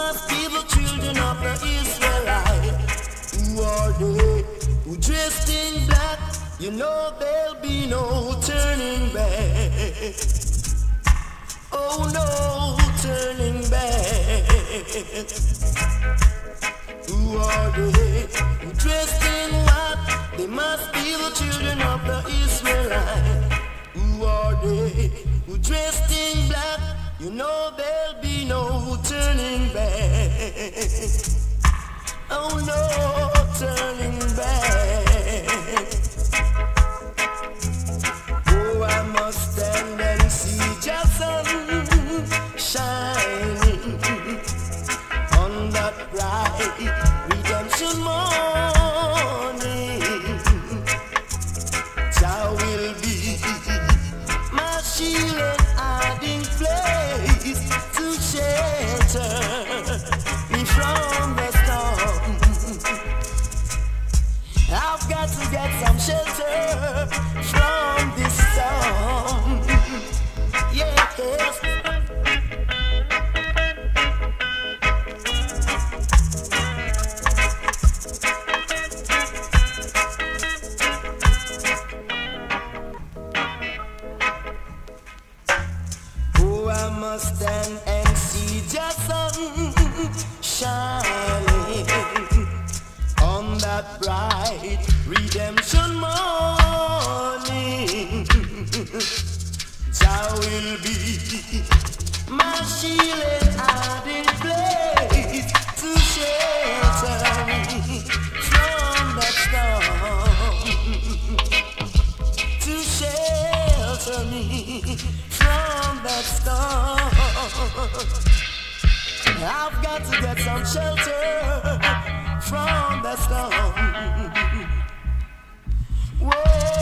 Must be the children of the Israelites. Who are they? Who dressed in black? You know there'll be no turning back. Oh no, turning back. Who are they? Who dressed in white? They must be the children of the Israelites. Who are they? Who dressed in black? You know Oh, no turning back. Oh, I must stand and see sun shining on that bright morning. Will be place to shelter got to get some shelter from this storm. Yes. Oh, I must stand and see the sun on that bright redemption morning. Thou will be my shield and hiding place to shelter me from that storm to shelter me from that storm. I've got to get some shelter from the stone. Whoa.